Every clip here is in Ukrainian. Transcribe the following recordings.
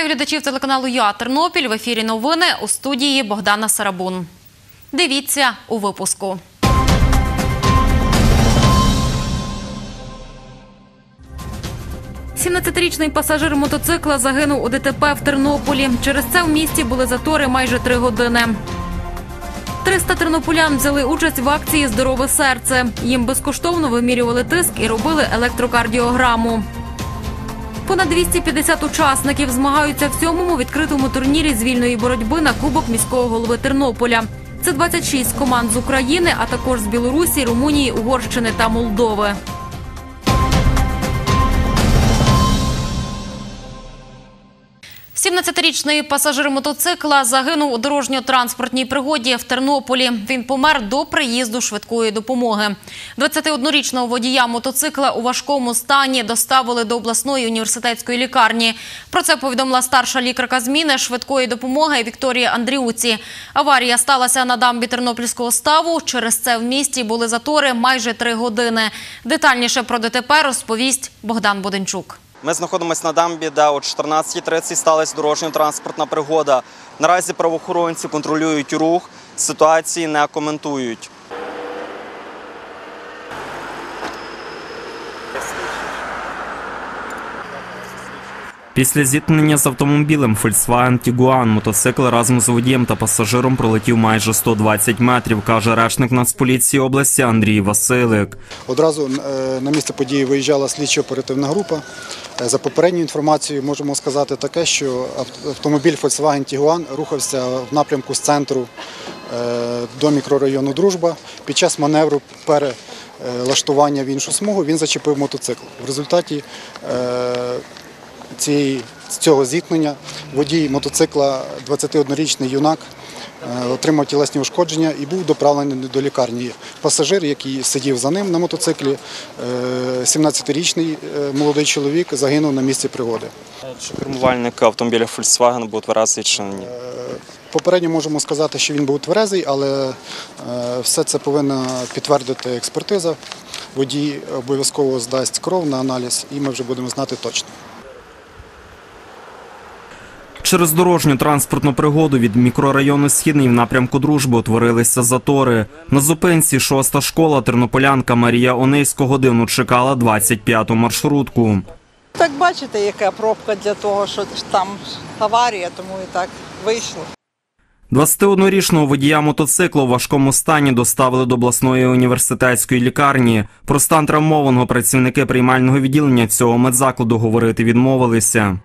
Вітаю глядачів телеканалу Я Тернопіль. В ефірі новини у студії Богдана Сарабун. Дивіться у випуску. Сімнадцятирічний пасажир мотоцикла загинув у ДТП в Тернополі. Через це в місті були затори майже три години. 300 тернополян взяли участь в акції Здорове серце. Їм безкоштовно вимірювали тиск і робили електрокардіограму. Понад 250 учасників змагаються в сьомому відкритому турнірі з вільної боротьби на Кубок міського голови Тернополя. Це 26 команд з України, а також з Білорусі, Румунії, Угорщини та Молдови. Сімнадцятирічний пасажир мотоцикла загинув у дорожньо-транспортній пригоді в Тернополі. Він помер до приїзду швидкої допомоги. 21-річного водія мотоцикла у важкому стані доставили до обласної університетської лікарні. Про це повідомила старша лікарка зміни швидкої допомоги Вікторія Андріуці. Аварія сталася на дамбі Тернопільського ставу. Через це в місті були затори майже три години. Детальніше про ДТП розповість Богдан Боденчук. Ми знаходимося на дамбі, де о 14.30 сталася дорожньо-транспортна пригода. Наразі правоохоронці контролюють рух, ситуації не коментують. Після зіткнення з автомобілем Volkswagen Tiguan мотоцикл разом з водієм та пасажиром пролетів майже 120 метрів, каже речник Нацполіції області Андрій Василик. Одразу е, на місце події виїжджала слідчо-оперативна група. Е, За попередньою інформацією можемо сказати таке, що автомобіль Volkswagen Tiguan рухався в напрямку з центру е, до мікрорайону Дружба. Під час маневру перелаштування в іншу смугу він зачепив мотоцикл. В результаті цієї, цього зіткнення водій мотоцикла, 21-річний юнак, е, отримав тілесні ушкодження і був доправлений до лікарні. Пасажир, який сидів за ним на мотоциклі, е, 17-річний е, молодий чоловік, загинув на місці пригоди. Чи кермувальник автомобіля Volkswagen був тверезий чи ні? Попередньо можемо сказати, що він був тверезий, але е, все це повинна підтвердити експертиза. Водій обов'язково здасть кров на аналіз, і ми вже будемо знати точно. Через дорожню транспортну пригоду від мікрорайону Східний в напрямку дружби утворилися затори. На зупинці шоста школа тернополянка Марія Онейсько годину чекала 25-ту маршрутку. Так бачите, яка пробка для того, що там аварія, тому і так вийшло. 21-річного водія мотоциклу в важкому стані доставили до обласної університетської лікарні. Про стан травмованого працівники приймального відділення цього медзакладу говорити відмовилися.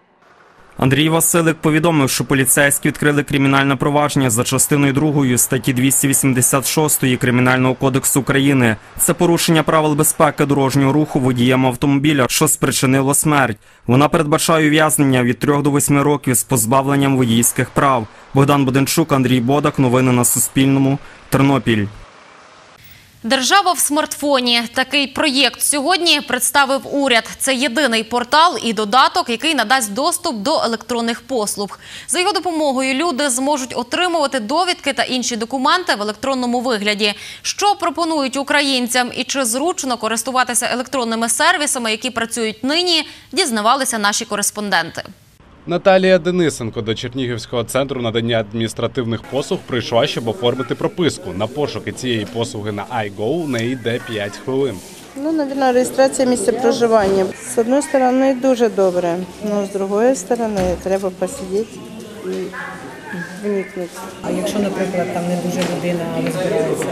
Андрій Василик повідомив, що поліцейські відкрили кримінальне провадження за частиною 2 статті 286 Кримінального кодексу України. Це порушення правил безпеки дорожнього руху водієм автомобіля, що спричинило смерть. Вона передбачає ув'язнення від 3 до 8 років з позбавленням водійських прав. Богдан Буденчук, Андрій Бодак. Новини на Суспільному. Тернопіль. Держава в смартфоні. Такий проєкт сьогодні представив уряд. Це єдиний портал і додаток, який надасть доступ до електронних послуг. За його допомогою люди зможуть отримувати довідки та інші документи в електронному вигляді. Що пропонують українцям і чи зручно користуватися електронними сервісами, які працюють нині, дізнавалися наші кореспонденти. Наталія Денисенко до Чернігівського центру надання адміністративних послуг прийшла, щоб оформити прописку. На пошуки цієї послуги на iGo у неї йде 5 хвилин. Ну, наверное, реєстрація місця проживання. З одної сторони, дуже добре, але з другої сторони треба посидіти і вникнути. А якщо, наприклад, там не дуже людина розбирається?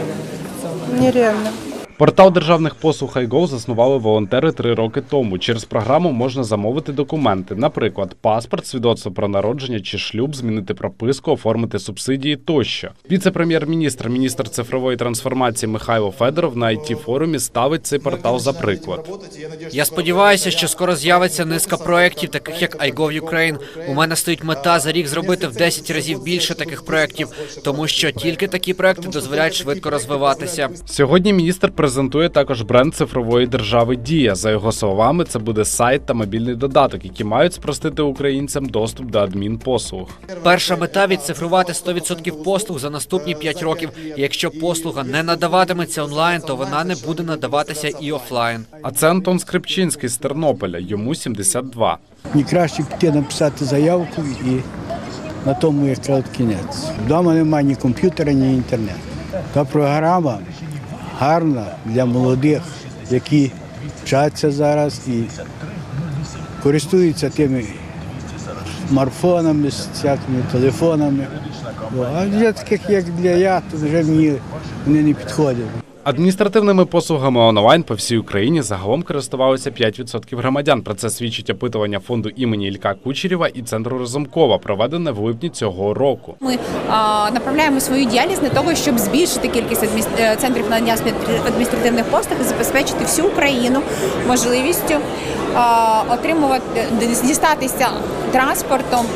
Нереально. Портал державних послуг iGo заснували волонтери три роки тому. Через програму можна замовити документи, наприклад, паспорт, свідоцтво про народження чи шлюб, змінити прописку, оформити субсидії тощо. Віце-прем'єр-міністр, міністр цифрової трансформації Михайло Федоров на it форумі ставить цей портал за приклад. Я сподіваюся, що скоро з'явиться низка проєктів, таких як iGov Ukraine. У мене стоїть мета за рік зробити в 10 разів більше таких проєктів, тому що тільки такі проєкти дозволяють швидко розвиватися. Сьогодні міністр презентує також бренд цифрової держави Дія. За його словами, це буде сайт та мобільний додаток, які мають спростити українцям доступ до адмінпослуг. Перша мета відцифрувати 100% послуг за наступні 5 років. І якщо послуга не надаватиметься онлайн, то вона не буде надаватися і офлайн. А це Антон Скрипчинський з Тернополя. Йому 72. Мені краще піти написати заявку і на тому якраз кінець. Вдома немає ні комп'ютера, ні інтернету. Та програма гарна для молодих, які вчаться зараз і користуються тими смартфонами, всякими телефонами. А для таких, як для я, то вже мені вони не підходять. Адміністративними послугами онлайн по всій Україні загалом користувалися 5% громадян. Про це свідчить опитування фонду імені Ілька Кучерєва і центру Разумкова, проведене в липні цього року. Ми а, направляємо свою діяльність для того, щоб збільшити кількість адміс- е, центрів надання адмі- адміністративних послуг і забезпечити всю Україну можливістю а, отримувати дістатися транспортом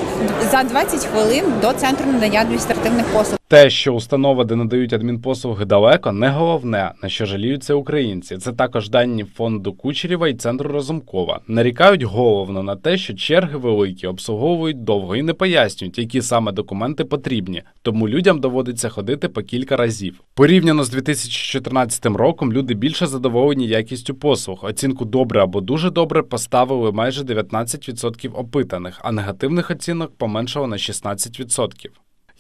за 20 хвилин до центру надання адміністративних послуг. Те, що установа, де надають адмінпослуги далеко, не головне, на що жаліються українці. Це також дані фонду Кучерєва і центру Разумкова. Нарікають головно на те, що черги великі обслуговують довго і не пояснюють, які саме документи потрібні. Тому людям доводиться ходити по кілька разів. Порівняно з 2014 роком, люди більше задоволені якістю послуг. Оцінку добре або дуже добре поставили майже 19% опитаних, а негативних оцінок поменшало на 16%.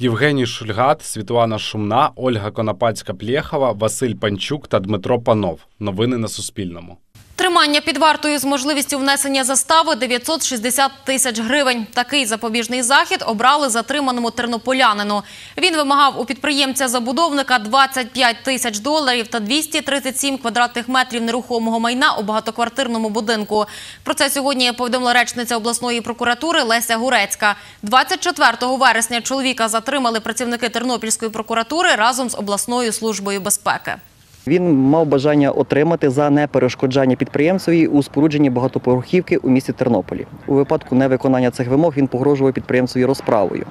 Євгеній Шульгат, Світлана Шумна, Ольга Конопацька-Плєхова, Василь Панчук та Дмитро Панов. Новини на Суспільному. Тримання під вартою з можливістю внесення застави 960 тисяч гривень. Такий запобіжний захід обрали затриманому тернополянину. Він вимагав у підприємця-забудовника 25 тисяч доларів та 237 квадратних метрів нерухомого майна у багатоквартирному будинку. Про це сьогодні повідомила речниця обласної прокуратури Леся Гурецька. 24 вересня чоловіка затримали працівники Тернопільської прокуратури разом з обласною службою безпеки. Він мав бажання отримати за неперешкоджання підприємцеві у спорудженні багатоповерхівки у місті Тернополі. У випадку невиконання цих вимог він погрожував підприємцеві розправою.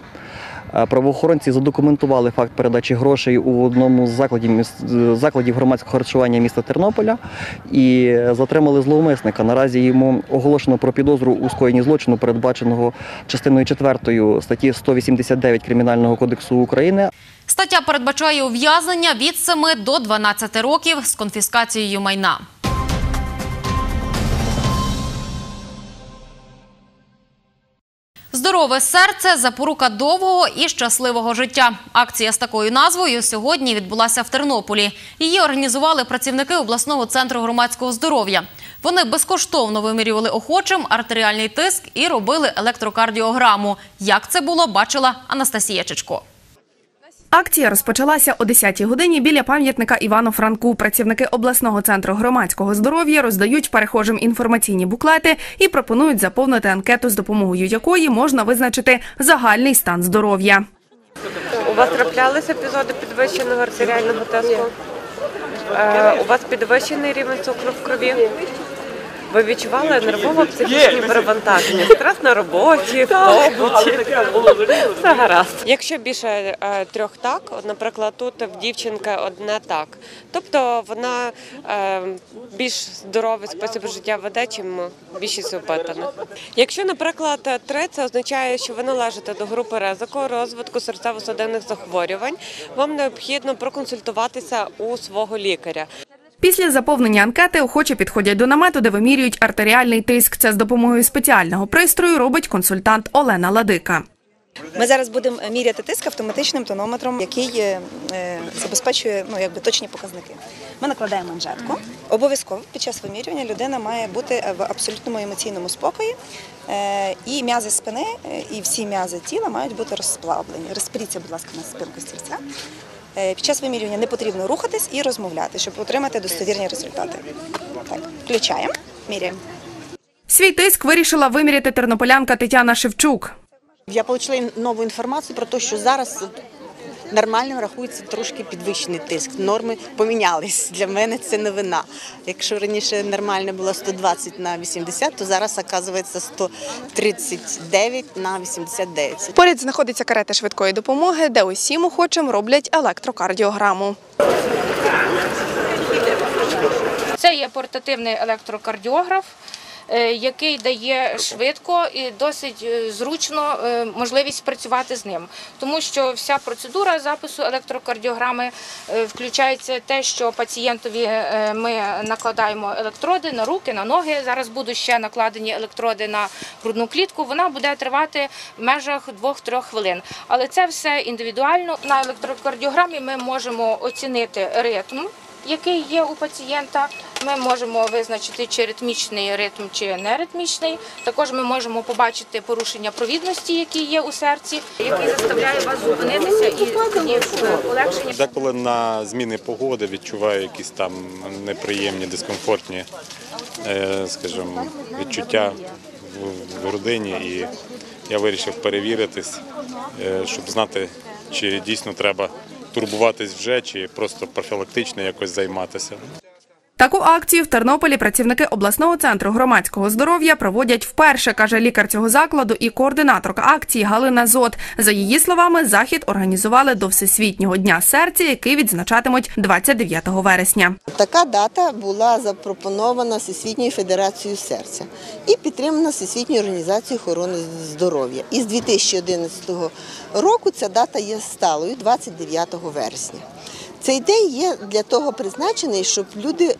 Е, Правоохоронці задокументували факт передачі грошей у одному з закладів, закладів громадського харчування міста Тернополя і затримали зловмисника. Наразі йому оголошено про підозру у скоєнні злочину, передбаченого частиною 4 статті 189 Кримінального кодексу України, Стаття передбачає ув'язнення від 7 до 12 років з конфіскацією майна. Здорове серце запорука довгого і щасливого життя. Акція з такою назвою сьогодні відбулася в Тернополі. Її організували працівники обласного центру громадського здоров'я. Вони безкоштовно вимірювали охочим артеріальний тиск і робили електрокардіограму. Як це було, бачила Анастасія Чечко. Акція розпочалася о 10-й годині біля пам'ятника Івану Франку. Працівники обласного центру громадського здоров'я роздають перехожим інформаційні буклети і пропонують заповнити анкету, з допомогою якої можна визначити загальний стан здоров'я. У вас траплялися епізоди підвищеного артеріального тиску? Е, у вас підвищений рівень цукру в крові? Ви відчували нервово-психічні перевантаження? Стрес на роботі, в побуті? Все гаразд. Якщо більше е, трьох так, от, наприклад, тут в дівчинки одне так. Тобто вона е, більш здоровий спосіб життя веде, чим більшість опитаних. Якщо, наприклад, три, це означає, що ви належите до групи ризику розвитку серцево-судинних захворювань. Вам необхідно проконсультуватися у свого лікаря. Після заповнення анкети охочі підходять до намету, де вимірюють артеріальний тиск. Це з допомогою спеціального пристрою робить консультант Олена Ладика. Ми зараз будемо міряти тиск автоматичним тонометром, який е, е, забезпечує ну, якби, точні показники. Ми накладаємо манжетку. Обов'язково під час вимірювання людина має бути в абсолютному емоційному спокої. Е, І м'язи спини, і всі м'язи тіла мають бути розплавлені. Розпоріться, будь ласка, на спинку стільця. Е, Під час вимірювання не потрібно рухатись і розмовляти, щоб отримати достовірні результати. Так, включаємо, міряємо. Свій тиск вирішила виміряти тернополянка Тетяна Шевчук. Я отримала нову інформацію про те, що зараз нормальним рахується трошки підвищений тиск. Норми помінялись. Для мене це новина. Якщо раніше нормально було 120 на 80, то зараз оказується 139 на 89. Поряд знаходиться карета швидкої допомоги, де усім охочим роблять електрокардіограму. Це є портативний електрокардіограф. Е, Який дає швидко і досить е, зручно е, можливість працювати з ним, тому що вся процедура запису електрокардіограми включається те, що пацієнтові ми накладаємо електроди на руки, на ноги. Зараз будуть ще накладені електроди на грудну клітку. Вона буде тривати в межах 2-3 хвилин. Але це все індивідуально. На електрокардіограмі ми можемо оцінити ритм який є у пацієнта. Ми можемо визначити, чи ритмічний ритм, чи неритмічний. Також ми можемо побачити порушення провідності, які є у серці, який заставляє вас зупинитися і полегшення. Деколи на зміни погоди відчуваю якісь там неприємні, дискомфортні, е, скажімо, відчуття в- грудині. І я вирішив перевіритись, е, щоб знати, чи дійсно треба турбуватись вже, чи просто профілактично якось займатися. Таку акцію в Тернополі працівники обласного центру громадського здоров'я проводять вперше, каже лікар цього закладу і координаторка акції Галина Зот. За її словами, захід організували до Всесвітнього дня серця, який відзначатимуть 29 вересня. Така дата була запропонована Всесвітньою федерацією серця і підтримана Всесвітньою організацією охорони здоров'я. І з 2011 року ця дата є сталою 29 вересня. Цей день є для того призначений, щоб люди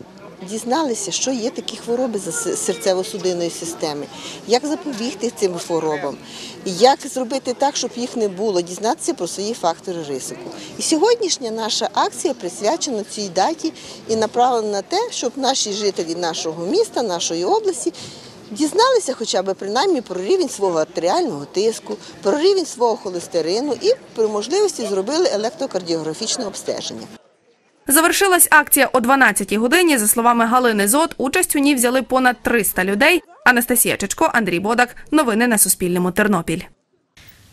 дізналися, що є такі хвороби за серцево-судинної системи, як запобігти цим хворобам, як зробити так, щоб їх не було, дізнатися про свої фактори ризику. І сьогоднішня наша акція присвячена цій даті і направлена на те, щоб наші жителі нашого міста, нашої області. Дізналися хоча б принаймні про рівень свого артеріального тиску, про рівень свого холестерину і при можливості зробили електрокардіографічне обстеження. Завершилась акція о 12-й годині. За словами Галини Зот, участь у ній взяли понад 300 людей. Анастасія Чечко, Андрій Бодак. Новини на Суспільному. Тернопіль.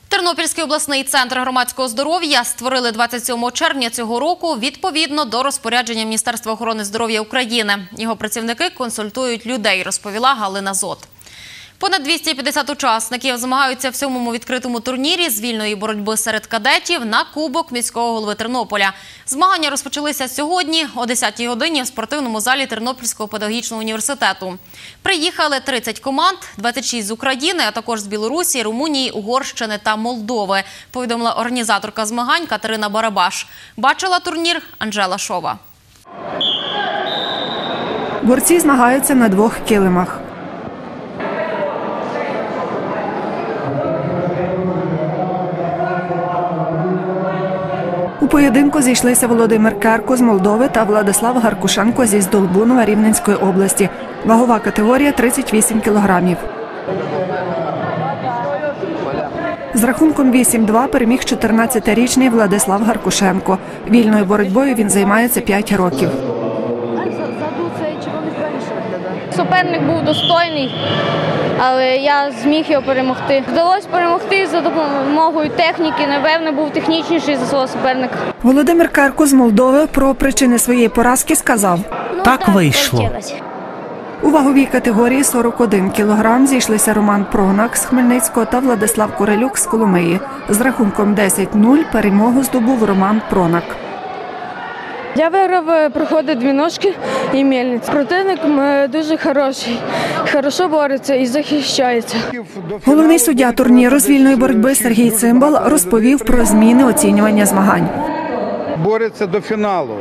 Тернопільський обласний центр громадського здоров'я створили 27 червня цього року відповідно до розпорядження Міністерства охорони здоров'я України. Його працівники консультують людей, розповіла Галина Зот. Понад 250 учасників змагаються в сьомому відкритому турнірі з вільної боротьби серед кадетів на кубок міського голови Тернополя. Змагання розпочалися сьогодні о 10-й годині в спортивному залі Тернопільського педагогічного університету. Приїхали 30 команд, 26 з України, а також з Білорусі, Румунії, Угорщини та Молдови. Повідомила організаторка змагань Катерина Барабаш. Бачила турнір Анжела Шова. Борці змагаються на двох килимах. Поєдинку зійшлися Володимир Керко з Молдови та Владислав Гаркушенко зі Здолбунова Рівненської області. Вагова категорія 38 кілограмів. З рахунком 8-2 переміг 14-річний Владислав Гаркушенко. Вільною боротьбою він займається 5 років. Суперник був достойний, але я зміг його перемогти. Вдалося перемогти за допомогою техніки. Напевно, був технічніший за свого суперника. Володимир Керко з Молдови про причини своєї поразки сказав: Так вийшло. У ваговій категорії 41 кілограм зійшлися Роман Пронак з Хмельницького та Владислав Курелюк з Коломиї. З рахунком 10-0 перемогу здобув Роман Пронак. Я виграв проходить проходи дві ножки і мельниць. Противник е, дуже хороший, хорошо бореться і захищається. Головний суддя турніру з вільної боротьби Сергій Цимбал розповів про зміни оцінювання змагань. Бореться до фіналу.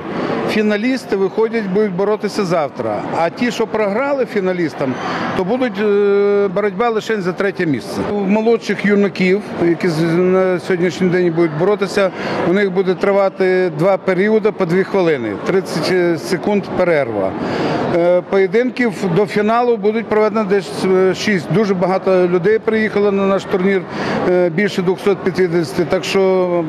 Фіналісти виходять, будуть боротися завтра. А ті, що програли фіналістам, то будуть е, боротьба лише за третє місце. У молодших юнаків, які на сьогоднішній день будуть боротися, у них буде тривати два періоди по дві хвилини, 30 секунд перерва. Е, Поєдинків до фіналу будуть проведено десь е, шість. Дуже багато людей приїхало на наш турнір, е, більше 250, так що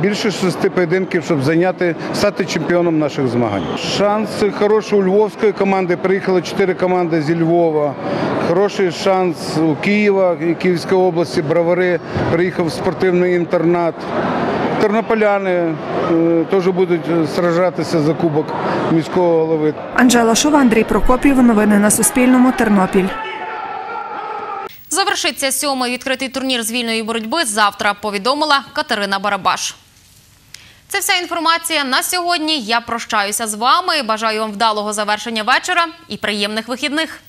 більше шести поєдинків, щоб зайняти, стати чемпіоном наших змагань. Шанси хороші у львовської команди. Приїхали чотири команди зі Львова. Хороший шанс у Києва і Київської області. Бравари приїхав в спортивний інтернат. Тернополяни е, теж будуть е, сражатися за кубок міського голови. Анжела Шова, Андрій Прокопів. Новини на Суспільному. Тернопіль. Завершиться сьомий відкритий турнір з вільної боротьби завтра, повідомила Катерина Барабаш. Це вся інформація на сьогодні. Я прощаюся з вами. Бажаю вам вдалого завершення вечора і приємних вихідних.